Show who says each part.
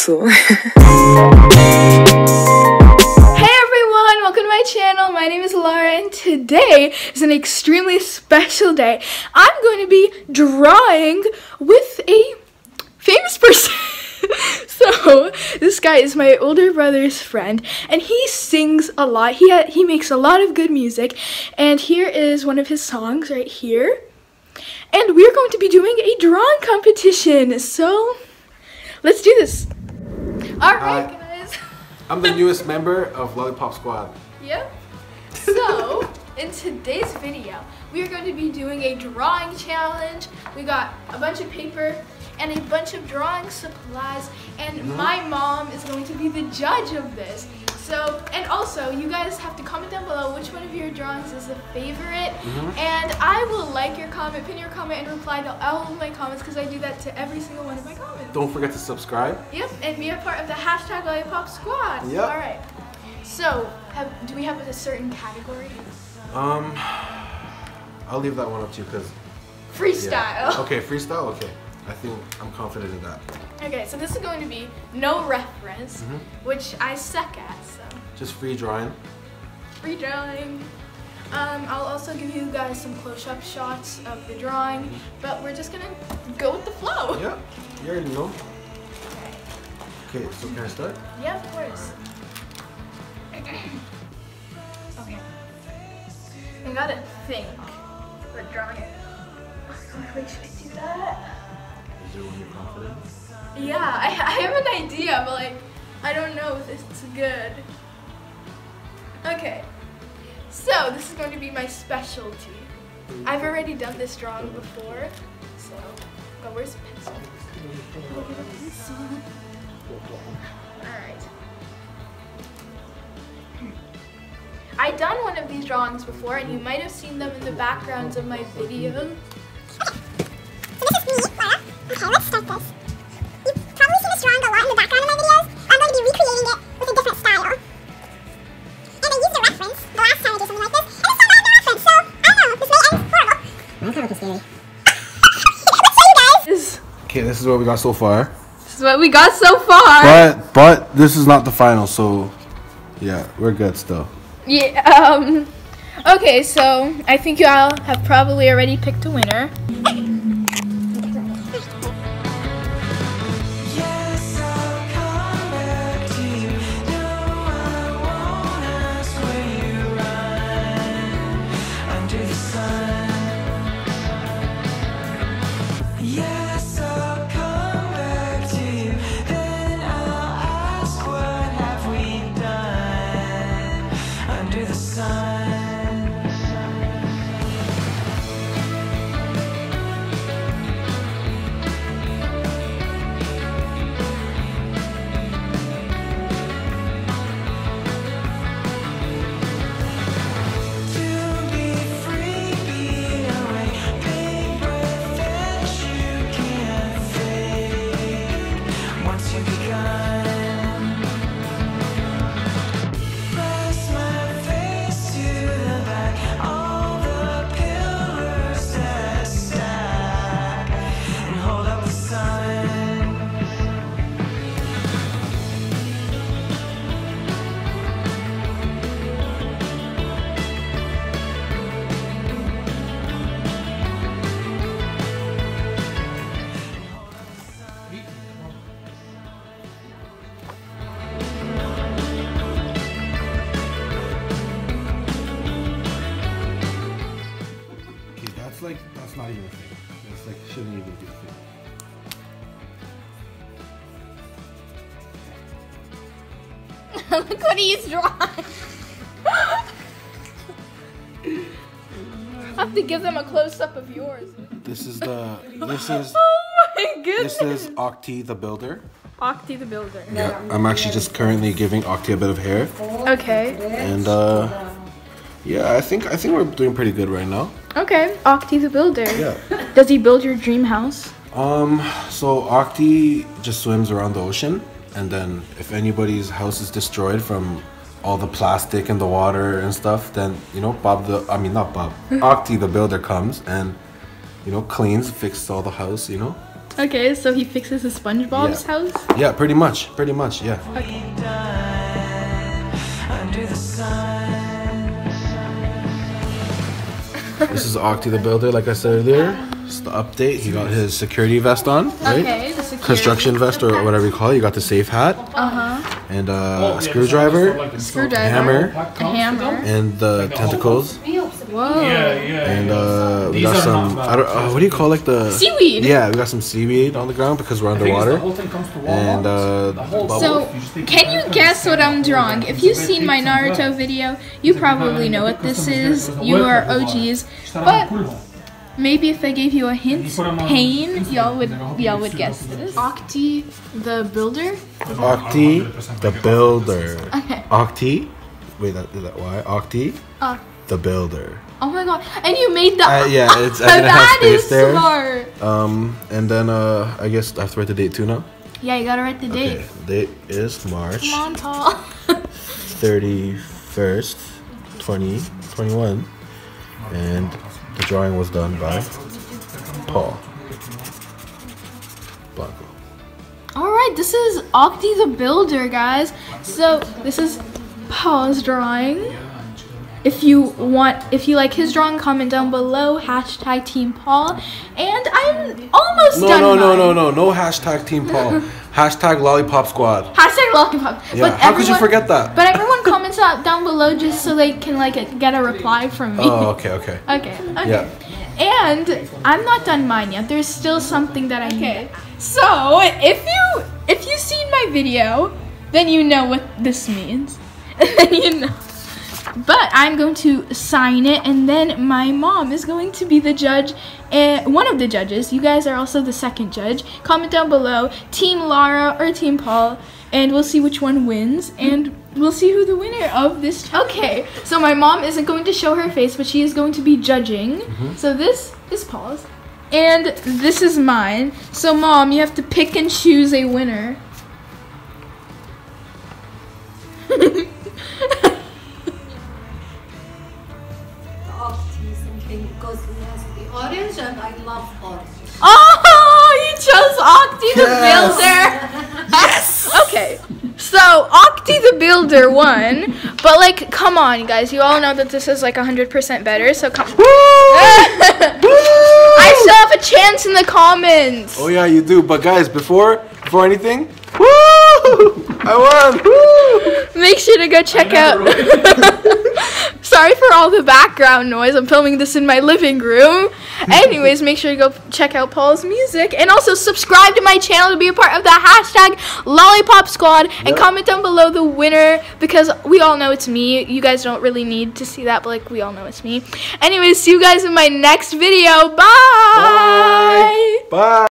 Speaker 1: zu.
Speaker 2: Hey everyone, welcome to my channel. My name is Lara and today is an extremely special day. I'm going to be drawing with a famous person. so, this guy is my older brother's friend and he sings a lot. He ha- he makes a lot of good music and here is one of his songs right here. And we're going to be doing a drawing competition. So, let's do this. All right,
Speaker 3: Hi.
Speaker 2: guys.
Speaker 3: I'm the newest member of Lollipop Squad.
Speaker 2: Yep. So, in today's video, we are going to be doing a drawing challenge. We got a bunch of paper and a bunch of drawing supplies, and mm-hmm. my mom is going to be the judge of this. So, and also, you guys have to comment down below which one of your drawings is the favorite, and I will like your comment, pin your comment, and reply to all of my comments because I do that to every single one of my comments.
Speaker 3: Don't forget to subscribe.
Speaker 2: Yep, and be a part of the hashtag Lollipop Squad.
Speaker 3: Yep.
Speaker 2: All right. So, have, do we have a certain category?
Speaker 3: Um, I'll leave that one up to you because.
Speaker 2: Freestyle.
Speaker 3: Okay, freestyle. Okay, I think I'm confident in that.
Speaker 2: Okay, so this is going to be no reference,
Speaker 3: Mhm.
Speaker 2: which I suck at. So,
Speaker 3: Just free drawing.
Speaker 2: free drawing. Um, I'll also give you guys some close-up shots of the drawing, but we're just gonna go with the flow.
Speaker 3: Yeah, you already know. Okay, so can I start?
Speaker 2: Yeah, of course. okay. I gotta think. We're drawing it. Wait, should I do that?
Speaker 3: Is there one you're confident?
Speaker 2: Yeah, I, I have an idea, but like, I don't know if it's good. Okay, so this is going to be my specialty. I've already done this drawing before, so, but where's the pencil? Alright. I've done one of these drawings before, and you might have seen them in the backgrounds of my videos.
Speaker 4: Okay, this
Speaker 3: is what we got so far.
Speaker 2: this is what we got so far.
Speaker 3: But but this is not the final, so yeah, we're good still.
Speaker 2: Yeah, um, okay, so I think you all have probably already picked a winner.
Speaker 5: Once
Speaker 3: not even a thing. That's like shouldn't even be a thing.
Speaker 2: Look what he's drawn. I have to give them a close up of yours.
Speaker 3: This is the this is
Speaker 2: Oh my goodness.
Speaker 3: this is Octi the builder.
Speaker 2: Octi the Builder.
Speaker 3: Yeah, I'm actually just currently giving Octi a bit of hair,
Speaker 2: Okay.
Speaker 3: and uh, yeah, I think I think we're doing pretty good right now.
Speaker 2: Okay. Octi the Builder.
Speaker 3: Yeah.
Speaker 2: Does he build your dream house?
Speaker 3: Um, so Octi just swims around the ocean, and then if anybody's house is destroyed from all the plastic in the water and stuff, then you know Bob the I mean not Bob, Octi the builder comes and you know cleans, fixes all the house, you know.
Speaker 2: Okay, so he fixes his SpongeBob's
Speaker 3: Yeah.
Speaker 2: house.
Speaker 3: Yeah, pretty much. Pretty much. Yeah.
Speaker 5: Under the sun.
Speaker 3: This is Octi the Builder, like I said earlier. It's the update. He got his security vest on, right?
Speaker 2: Okay, the security.
Speaker 3: Construction vest or whatever you call it. You got the safe hat
Speaker 2: Uh huh.
Speaker 3: and uh, a screwdriver,
Speaker 2: Screwdriver.
Speaker 3: hammer,
Speaker 2: A hammer.
Speaker 3: and the tentacles.
Speaker 2: Whoa.
Speaker 1: Yeah, yeah.
Speaker 3: And uh, we
Speaker 1: These
Speaker 3: got
Speaker 1: are
Speaker 3: some.
Speaker 1: not
Speaker 3: I don't. Uh, what do you call like the
Speaker 2: Seaweed.
Speaker 3: Yeah, we got some seaweed on the ground because we're
Speaker 1: The the
Speaker 3: underwater.
Speaker 1: whole thing comes to Walmart.
Speaker 3: And uh,
Speaker 1: The whole
Speaker 3: bubble.
Speaker 2: So, can you guess what I'm drawing? If you've seen my Naruto video, you probably know what this is. You are OGs. But maybe if I gave you a hint, pain, y'all would y'all would guess this. Octi the Builder.
Speaker 3: Octi the Builder.
Speaker 2: Okay.
Speaker 3: Octi. Wait, that, is that why? Octi
Speaker 2: Uh,
Speaker 3: the Builder.
Speaker 2: oh my god! And you made the.
Speaker 3: Uh, yeah, it's- I didn't have space
Speaker 2: is
Speaker 3: there.
Speaker 2: smart.
Speaker 3: Um, and then uh, I guess I have to write the date too now.
Speaker 2: Yeah, you gotta write the date.
Speaker 3: Okay, date is March
Speaker 2: Come on, Paul.
Speaker 3: 31st, 2021. And the drawing was done by Paul Blanco.
Speaker 2: All right, this is Octi the Builder, guys. So this is Paul's drawing. If you want, if you like his drawing, comment down below. Hashtag Team Paul. And I'm almost
Speaker 3: No,
Speaker 2: done.
Speaker 3: no, no,
Speaker 2: mine.
Speaker 3: no, no, no hashtag Team Paul. hashtag Lollipop Squad.
Speaker 2: Hashtag Lollipop.
Speaker 3: Yeah, how could you forget that?
Speaker 2: But everyone comments out down below just so they can like get a reply from me.
Speaker 3: Oh, okay, okay.
Speaker 2: Okay. Okay.
Speaker 3: Yeah.
Speaker 2: And I'm not done mine yet. There's still something that I okay. So if you if you've seen my video, then you know what this means. Then you know. But I'm going to sign it, and then my mom is going to be the judge, and one of the judges. You guys are also the second judge. Comment down below, Team Lara or Team Paul, and we'll see which one wins, and we'll see who the winner of this. Okay, so my mom isn't going to show her face, but she is going to be judging. Mm-hmm. So this is Paul's, and this is mine. So mom, you have to pick and choose a winner. Oh, you chose Octi the
Speaker 3: Yes.
Speaker 2: Builder. Yes. okay. So Octi the Builder won, but like, come on, you guys. You all know that this is like 100% better. So come. I still have a chance in the comments.
Speaker 3: Oh yeah, you do. But guys, before before anything, woo! I won.
Speaker 2: Make sure to go check out. Sorry for all the background noise. I'm filming this in my living room. Anyways, make sure to go check out Paul's music and also subscribe to my channel to be a part of the hashtag Lollipop Squad and
Speaker 3: Yep.
Speaker 2: comment down below the winner because we all know it's me. You guys don't really need to see that, but like we all know it's me. Anyways, see you guys in my next video. Bye.
Speaker 3: Bye.